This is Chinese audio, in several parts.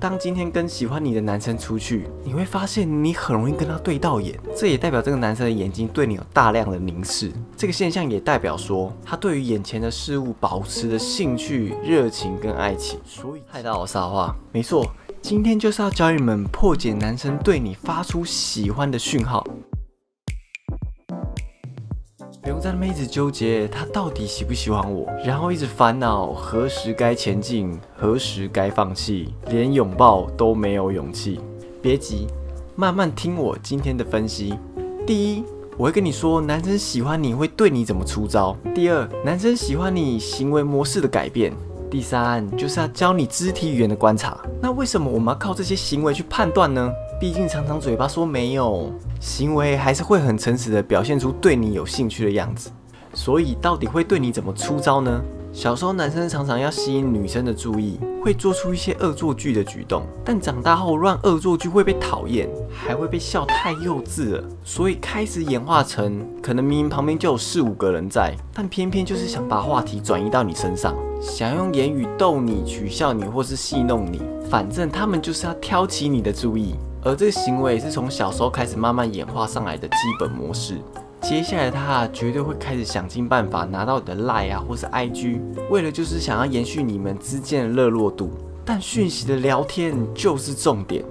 当今天跟喜欢你的男生出去，你会发现你很容易跟他对到眼，这也代表这个男生的眼睛对你有大量的凝视。这个现象也代表说，他对于眼前的事物保持着兴趣、热情跟爱情。所以，害到我撒话，没错，今天就是要教你们破解男生对你发出喜欢的讯号。在那边一直纠结他到底喜不喜欢我，然后一直烦恼何时该前进，何时该放弃，连拥抱都没有勇气。别急，慢慢听我今天的分析。第一，我会跟你说男生喜欢你会对你怎么出招；第二，男生喜欢你行为模式的改变；第三，就是要教你肢体语言的观察。那为什么我们要靠这些行为去判断呢？毕竟常常嘴巴说没有，行为还是会很诚实的表现出对你有兴趣的样子。所以到底会对你怎么出招呢？小时候男生常常要吸引女生的注意，会做出一些恶作剧的举动，但长大后乱恶作剧会被讨厌，还会被笑太幼稚了。所以开始演化成可能明明旁边就有四五个人在，但偏偏就是想把话题转移到你身上，想用言语逗你、取笑你或是戏弄你，反正他们就是要挑起你的注意。而这个行为是从小时候开始慢慢演化上来的基本模式。接下来他绝对会开始想尽办法拿到你的 Line 啊，或是 IG，为了就是想要延续你们之间的热络度。但讯息的聊天就是重点。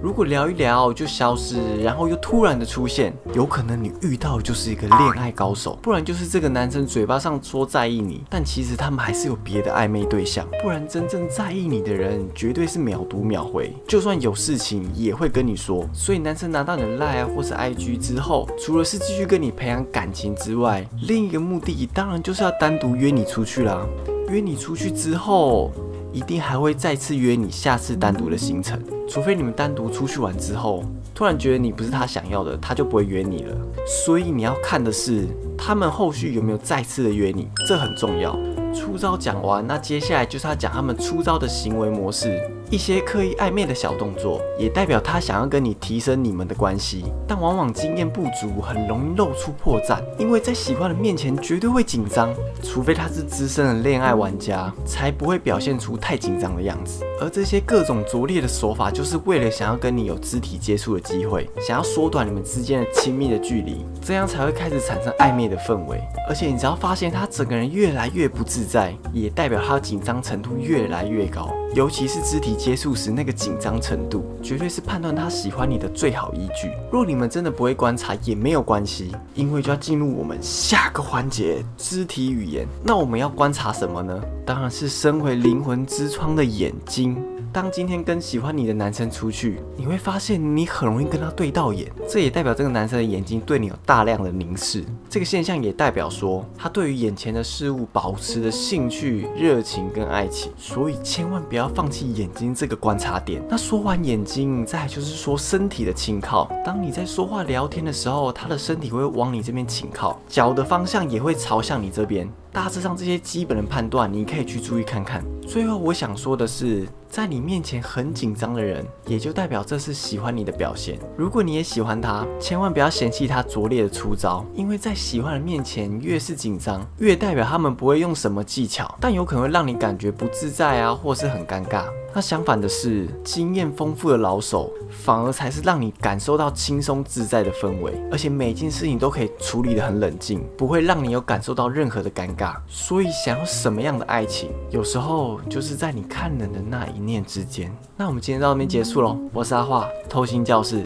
如果聊一聊就消失，然后又突然的出现，有可能你遇到的就是一个恋爱高手，不然就是这个男生嘴巴上说在意你，但其实他们还是有别的暧昧对象。不然真正在意你的人，绝对是秒读秒回，就算有事情也会跟你说。所以男生拿到你的 Line 啊或是 IG 之后，除了是继续跟你培养感情之外，另一个目的当然就是要单独约你出去啦。约你出去之后。一定还会再次约你下次单独的行程，除非你们单独出去玩之后，突然觉得你不是他想要的，他就不会约你了。所以你要看的是他们后续有没有再次的约你，这很重要。出招讲完，那接下来就是要讲他们出招的行为模式。一些刻意暧昧的小动作，也代表他想要跟你提升你们的关系，但往往经验不足，很容易露出破绽。因为在喜欢的面前绝对会紧张，除非他是资深的恋爱玩家，才不会表现出太紧张的样子。而这些各种拙劣的手法，就是为了想要跟你有肢体接触的机会，想要缩短你们之间的亲密的距离，这样才会开始产生暧昧的氛围。而且你只要发现他整个人越来越不自在，也代表他紧张程度越来越高。尤其是肢体接触时那个紧张程度，绝对是判断他喜欢你的最好依据。若你们真的不会观察，也没有关系，因为就要进入我们下个环节——肢体语言。那我们要观察什么呢？当然是身为灵魂之窗的眼睛。当今天跟喜欢你的男生出去，你会发现你很容易跟他对到眼，这也代表这个男生的眼睛对你有大量的凝视。这个现象也代表说，他对于眼前的事物保持着兴趣、热情跟爱情。所以千万不要放弃眼睛这个观察点。那说完眼睛，再就是说身体的倾靠。当你在说话聊天的时候，他的身体会往你这边倾靠，脚的方向也会朝向你这边。大致上这些基本的判断，你可以去注意看看。最后我想说的是，在你面前很紧张的人，也就代表这是喜欢你的表现。如果你也喜欢他，千万不要嫌弃他拙劣的出招，因为在喜欢的面前越是紧张，越代表他们不会用什么技巧，但有可能会让你感觉不自在啊，或是很尴尬。那相反的是，经验丰富的老手，反而才是让你感受到轻松自在的氛围，而且每件事情都可以处理得很冷静，不会让你有感受到任何的尴尬。所以，想要什么样的爱情，有时候就是在你看人的那一念之间。那我们今天到这边结束喽，我是阿华，偷心教室，